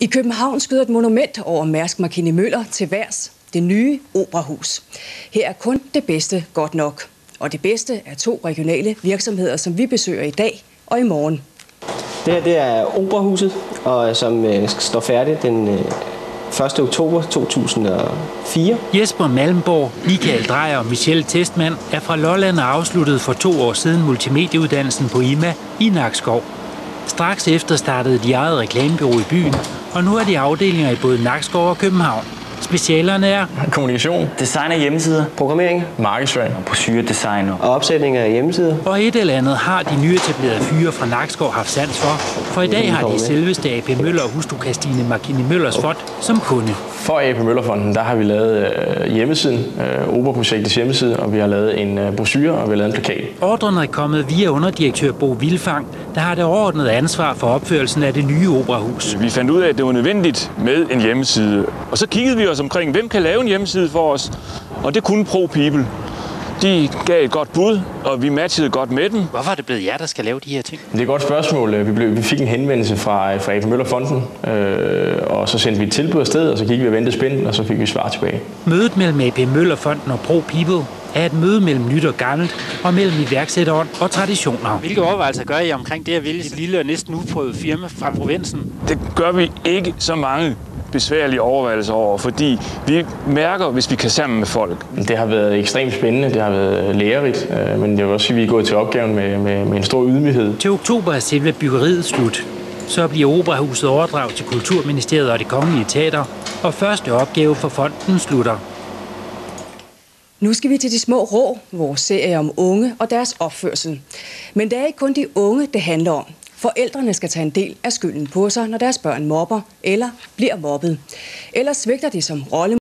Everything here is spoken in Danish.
I København skyder et monument over Mærsk Markini Møller til værs, det nye operahus. Her er kun det bedste godt nok. Og det bedste er to regionale virksomheder, som vi besøger i dag og i morgen. Det her det er Operahuset, og som øh, står færdigt den øh, 1. oktober 2004. Jesper Malmborg, Michael Drejer og Michelle Testmann er fra Lolland og afsluttede for to år siden multimedieuddannelsen på IMA i Nakskov. Straks efter startede de eget reklamebureau i byen, og nu er de afdelinger i både Nakskov og København. Specialerne er Kommunikation, Design af hjemmesider, Programmering markedsføring. brochuredesign og og opsætning af hjemmesider. og et eller andet har de nyetablerede fyre fra Nakskov haft sans for, for i dag har de selveste AP Møller og hustru Christine Markini Møllers fond som kunde. For AP Møllerfonden, der har vi lavet øh, hjemmesiden, øh, Operaprojektets hjemmeside, og vi har lavet en øh, brochure, og vi har lavet en plakat. Ordren er kommet via underdirektør Bo Vilfang, der har det overordnede ansvar for opførelsen af det nye operahus. Vi fandt ud af, at det var nødvendigt med en hjemmeside. Og så kiggede vi os omkring, hvem kan lave en hjemmeside for os? Og det kunne ProPeople. De gav et godt bud, og vi matchede godt med dem. Hvorfor er det blevet jer, der skal lave de her ting? Det er et godt spørgsmål. Vi, blev, vi fik en henvendelse fra, fra AP Møllerfonden, øh, og så sendte vi et tilbud afsted, og så gik vi og ventede spændt, og så fik vi svar tilbage. Mødet mellem AP Møllerfonden og Pro People er et møde mellem nyt og gammelt, og mellem iværksætterånd og traditioner. Hvilke overvejelser gør I omkring det at vælge et lille og næsten uprøvet firma fra provinsen? Det gør vi ikke så mange besværlige overvejelser over, fordi vi mærker, hvis vi kan sammen med folk. Det har været ekstremt spændende, det har været lærerigt, øh, men jeg vil også sige, at vi er gået til opgaven med, med, med en stor ydmyghed. Til oktober er selve byggeriet slut. Så bliver operahuset overdraget til Kulturministeriet og det kongelige teater, og første opgave for fonden slutter. Nu skal vi til de små rå, vores serie om unge og deres opførsel. Men det er ikke kun de unge, det handler om. Forældrene skal tage en del af skylden på sig, når deres børn mobber eller bliver mobbet. Eller svigter de som rolle